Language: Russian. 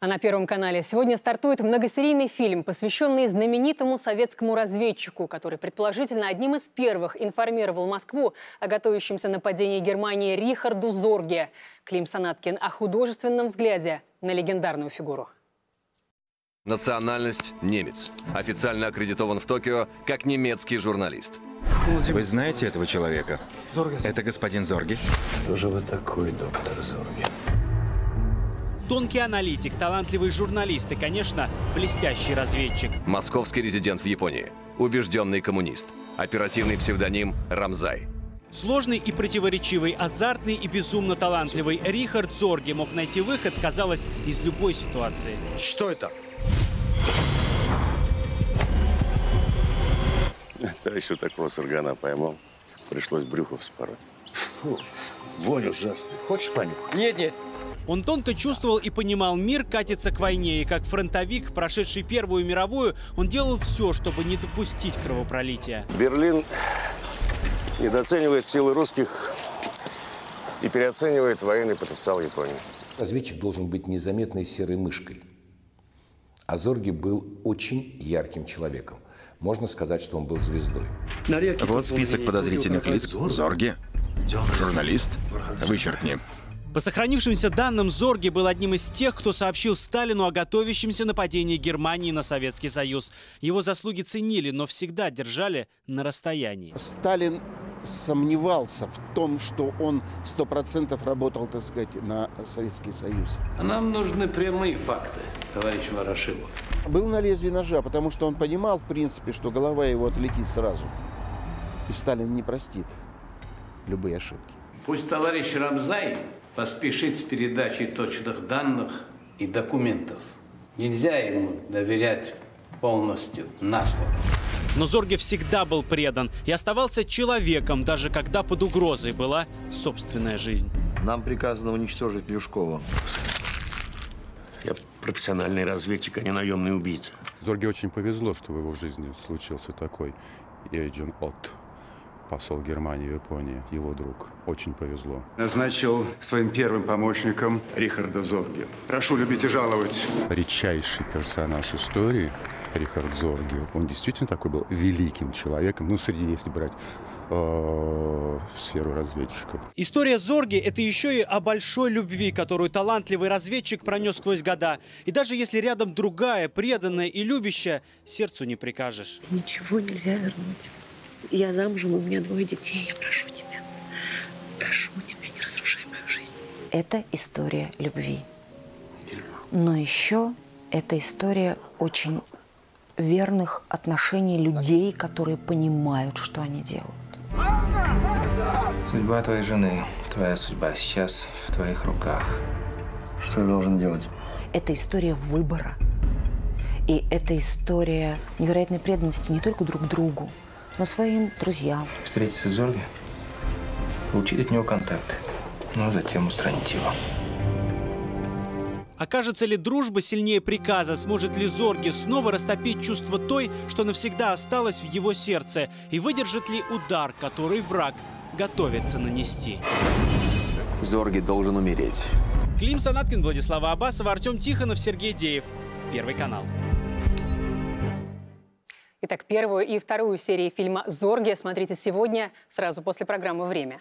А на Первом канале сегодня стартует многосерийный фильм, посвященный знаменитому советскому разведчику, который предположительно одним из первых информировал Москву о готовящемся нападении Германии Рихарду Зорге. Клим Санаткин о художественном взгляде на легендарную фигуру. Национальность – немец. Официально аккредитован в Токио как немецкий журналист. Вы знаете этого человека? Это господин Зорги. Кто же вы такой, доктор Зорги? Тонкий аналитик, талантливый журналист и, конечно, блестящий разведчик. Московский резидент в Японии. Убежденный коммунист. Оперативный псевдоним Рамзай. Сложный и противоречивый, азартный и безумно талантливый Рихард Зорги мог найти выход, казалось, из любой ситуации. Что это? Да еще такого саргана поймал. Пришлось брюхо вспороть. Фу, вонь ужасная. Хочешь понюхать? Нет, нет. Он тонко чувствовал и понимал, мир катится к войне, и как фронтовик, прошедший Первую мировую, он делал все, чтобы не допустить кровопролития. Берлин недооценивает силы русских и переоценивает военный потенциал Японии. Разведчик должен быть незаметной серой мышкой. А Зорги был очень ярким человеком. Можно сказать, что он был звездой. Вот список подозрительных лиц. Зорги. Журналист. Вычеркни. По сохранившимся данным, Зорги был одним из тех, кто сообщил Сталину о готовящемся нападении Германии на Советский Союз. Его заслуги ценили, но всегда держали на расстоянии. Сталин сомневался в том, что он сто процентов работал, так сказать, на Советский Союз. Нам нужны прямые факты, товарищ Ворошилов. Был на лезвии ножа, потому что он понимал, в принципе, что голова его отлетит сразу. И Сталин не простит любые ошибки. Пусть товарищ Рамзай поспешит с передачей точных данных и документов. Нельзя ему доверять полностью на слово. Но Зорге всегда был предан и оставался человеком, даже когда под угрозой была собственная жизнь. Нам приказано уничтожить Люшкова. Я профессиональный разведчик, а не наемный убийца. Зорге очень повезло, что в его жизни случился такой Эйджен Отт, посол Германии в Японии, его друг. Очень повезло. Назначил своим первым помощником Рихарда Зорги. Прошу любить и жаловать. Редчайший персонаж истории Рихард Зорги. Он действительно такой был великим человеком. Ну, среди, если брать э, сферу разведчиков. История Зорги – это еще и о большой любви, которую талантливый разведчик пронес сквозь года. И даже если рядом другая, преданная и любящая, сердцу не прикажешь. Ничего нельзя вернуть. Я замужем, у меня двое детей. Я прошу тебя, прошу тебя, не разрушай мою жизнь. Это история любви. Но еще это история очень верных отношений людей, которые понимают, что они делают. Судьба твоей жены, твоя судьба сейчас в твоих руках. Что я должен делать? Это история выбора. И это история невероятной преданности не только друг другу, но своим друзьям. Встретиться с Зорги, получить от него контакты, ну, затем устранить его. Окажется ли дружба сильнее приказа? Сможет ли Зорги снова растопить чувство той, что навсегда осталось в его сердце? И выдержит ли удар, который враг готовится нанести? Зорги должен умереть. Клим Санаткин, Владислава Абасова, Артем Тихонов, Сергей Деев. Первый канал. Итак, первую и вторую серии фильма «Зорги» смотрите сегодня, сразу после программы «Время».